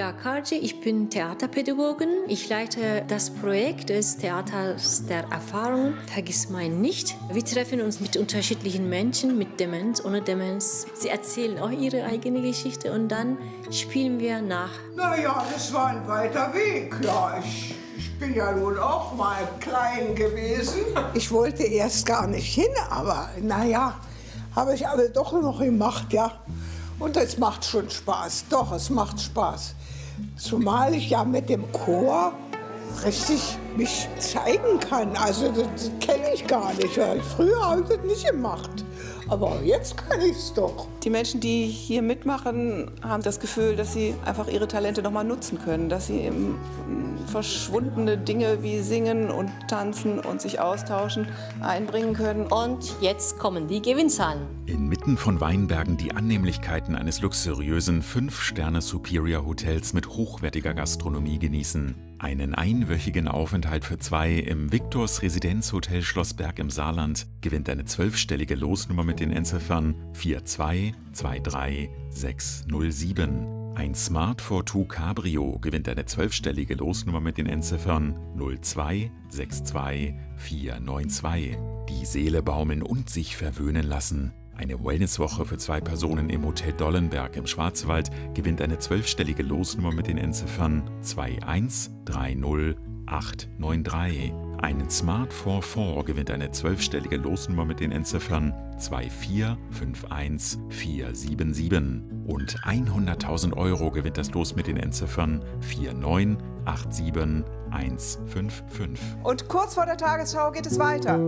Julia Karci, ich bin Theaterpädagogin. Ich leite das Projekt des Theaters der Erfahrung Vergiss mein nicht. Wir treffen uns mit unterschiedlichen Menschen mit Demenz, ohne Demenz. Sie erzählen auch ihre eigene Geschichte und dann spielen wir nach. Naja, das war ein weiter Weg. Ja, ich, ich bin ja nun auch mal klein gewesen. Ich wollte erst gar nicht hin, aber naja, habe ich aber doch noch gemacht, ja. Und es macht schon Spaß. Doch, es macht Spaß. Zumal ich ja mit dem Chor richtig mich zeigen kann. Also das, das kenne ich gar nicht. Früher habe ich das nicht gemacht. Aber jetzt kann ich es doch. Die Menschen, die hier mitmachen, haben das Gefühl, dass sie einfach ihre Talente noch mal nutzen können, dass sie eben verschwundene Dinge wie Singen und Tanzen und sich austauschen einbringen können. Und jetzt kommen die Gewinnzahlen. Inmitten von Weinbergen die Annehmlichkeiten eines luxuriösen 5-Sterne-Superior-Hotels mit hochwertiger Gastronomie genießen. Einen einwöchigen Aufenthalt für zwei im Victors Residenzhotel Schlossberg im Saarland gewinnt eine zwölfstellige Losnummer mit den Endziffern 4223607. Ein Smart Fortwo Cabrio gewinnt eine zwölfstellige Losnummer mit den Endziffern 0262492. Die Seele baumeln und sich verwöhnen lassen. Eine Wellnesswoche für zwei Personen im Hotel Dollenberg im Schwarzwald gewinnt eine zwölfstellige Losnummer mit den Endziffern 2130893. Einen Smart 44 gewinnt eine zwölfstellige Losnummer mit den Endziffern 2451477. Und 100.000 Euro gewinnt das Los mit den Endziffern 4987155. Und kurz vor der Tagesschau geht es weiter.